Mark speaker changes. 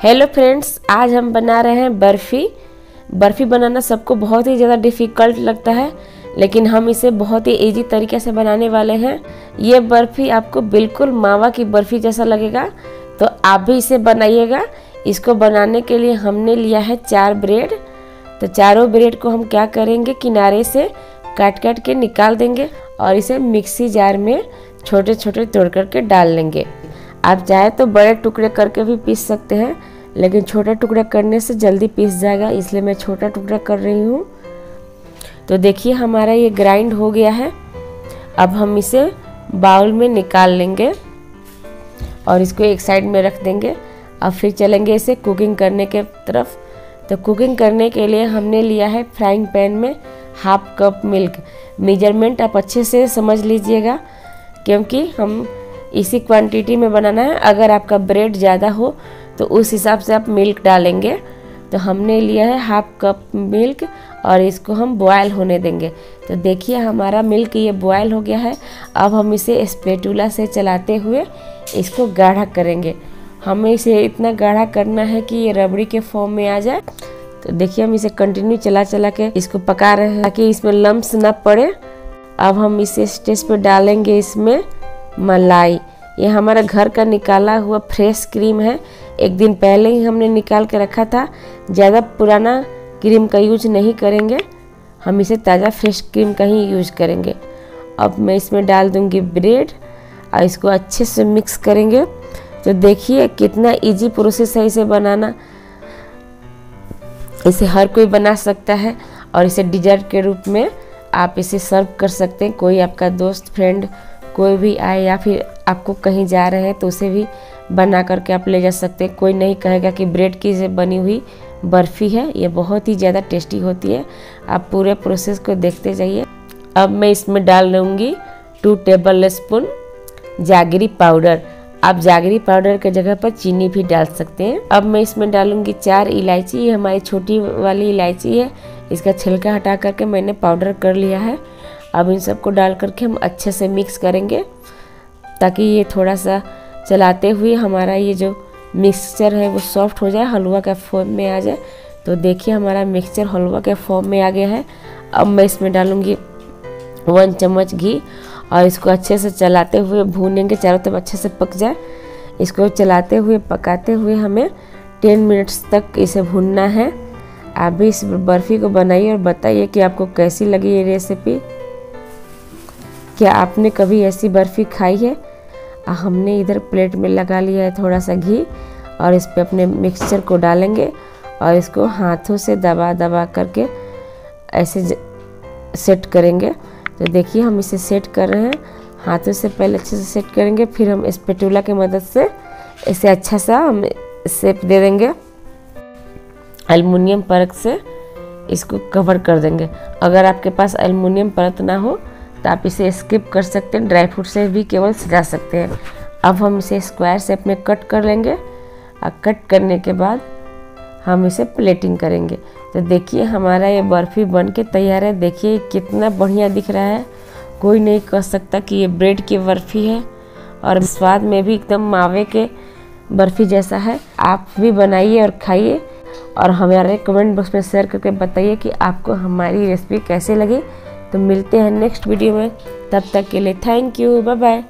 Speaker 1: Hello friends आज हम बना रहे हैं बर्फ़ी। बर्फ़ी बनाना सबको बहुत ही ज़्यादा डिफ़िकल्ट लगता है, लेकिन हम इसे बहुत ही इजी तरीके से बनाने वाले हैं। ये बर्फ़ी आपको बिल्कुल मावा की बर्फ़ी जैसा लगेगा तो आप भी इसे बनाइएगा। इसको बनाने के लिए हमने लिया है चार ब्रेड तो चारों ब्रेड को हम क्या करेंगे? किनारे से काट काट के निकाल देंगे और इसे मिक्सी जार में छोटे छोटे तोड़ करके डाल लेंगे। आप चाहे तो बड़े टुकड़े करके भी पीस सकते हैं, लेकिन छोटे टुकड़े करने से जल्दी पीस जाएगा, इसलिए मैं छोटा टुकड़ा कर रही हूँ। तो देखिए, हमारा ये ग्राइंड हो गया है। अब हम इसे बाउल में निकाल लेंगे और इसको एक साइड में रख देंगे। अब फिर चलेंगे इसे कुकिंग करने के तरफ़। तो कुकिंग करने के लिए हमने लिया है फ्राइंग पैन में हाफ़ कप मिल्क मेज़रमेंट आप अच्छे से समझ लीजिएगा, क्योंकि हम इसी क्वांटिटी में बनाना है। अगर आपका ब्रेड ज़्यादा हो तो उस हिसाब से आप मिल्क डालेंगे। तो हमने लिया है हाफ़ कप मिल्क और इसको हम बॉयल होने देंगे। तो देखिए हमारा मिल्क ये बॉयल हो गया है। अब हम इसे स्पेटूला से चलाते हुए इसको गाढ़ा करेंगे। हमें इसे इतना गाढ़ा करना है कि ये रबड़ी के फॉर्म में आ जाए। तो देखिए हम इसे कंटिन्यू चला चला के इसको पका रहे हैं ताकि इसमें लम्स ना पड़े। अब हम इसे स्टेज पर डालेंगे इसमें। मलाई। ये हमारा घर का निकाला हुआ फ्रेश क्रीम है। एक दिन पहले ही हमने निकाल के रखा था। ज़्यादा पुराना क्रीम का यूज़ नहीं करेंगे। हम इसे ताज़ा फ्रेश क्रीम का ही यूज़ करेंगे। अब मैं इसमें डाल दूँगी ब्रेड और इसको अच्छे से मिक्स करेंगे। तो देखिए कितना इजी प्रोसेस है इसे बनाना। इसे हर कोई बना सकता है और इसे डिजर्ट के रूप में आप इसे सर्व कर सकते हैं। कोई आपका दोस्त फ्रेंड कोई भी आए या फिर आपको कहीं जा रहे हैं तो उसे भी बना करके आप ले जा सकते हैं। कोई नहीं कहेगा कि ब्रेड की से बनी हुई बर्फ़ी है, ये बहुत ही ज़्यादा टेस्टी होती है। आप पूरे प्रोसेस को देखते जाइए। अब मैं इसमें डाल लूँगी two tablespoon jaggery powder. आप जागरी पाउडर के जगह पर चीनी भी डाल सकते हैं। अब मैं इसमें डालूँगी चार इलायची। ये हमारी छोटी वाली इलायची है। इसका छिलका हटा करके मैंने पाउडर कर लिया है। अब इन सबको डाल करके हम अच्छे से मिक्स करेंगे, ताकि ये थोड़ा सा चलाते हुए हमारा ये जो मिक्सचर है वो सॉफ्ट हो जाए, हलवा के फॉर्म में आ जाए। तो देखिए हमारा मिक्सचर हलवा के फॉर्म में आ गया है। अब मैं इसमें डालूँगी वन चम्मच घी, और इसको अच्छे से चलाते हुए भूनेंगे, चारों तरफ़ अच्छे से पक जाए। इसको चलाते हुए, पकाते हुए हमें टेन मिनट्स तक इसे भूनना है। आप भी इस बर्फ़ी को बनाइए और बताइए कि आपको कैसी लगी ये रेसिपी क्या आपने कभी ऐसी बर्फ़ी खाई है? हमने इधर प्लेट में लगा लिया है थोड़ा सा घी और इस पर अपने मिक्सचर को डालेंगे और इसको हाथों से दबा दबा करके ऐसे सेट करेंगे। तो देखिए हम इसे सेट कर रहे हैं। हाथों से पहले अच्छे से सेट करेंगे, फिर हम इस स्पेटूला की मदद से इसे अच्छा सा हम सेप दे देंगे। एलमिनियम परत से इसको कवर कर देंगे। अगर आपके पास एलमिनियम परत ना हो तो आप इसे स्किप कर सकते हैं ड्राई फ्रूट से भी केवल सजा सकते हैं। अब हम इसे स्क्वायर शेप में कट कर लेंगे। और कट करने के बाद हम इसे प्लेटिंग करेंगे। तो देखिए, हमारा ये बर्फ़ी बन के तैयार है। देखिए, कितना बढ़िया दिख रहा है। कोई नहीं कह सकता कि ये ब्रेड की बर्फ़ी है। और स्वाद में भी एकदम मावे के बर्फ़ी जैसा है। आप भी बनाइए और खाइए। और हमारे कमेंट बॉक्स में शेयर करके बताइए कि आपको हमारी रेसिपी कैसे लगी। तो मिलते हैं नेक्स्ट वीडियो में। तब तक के लिए थैंक यू बाय बाय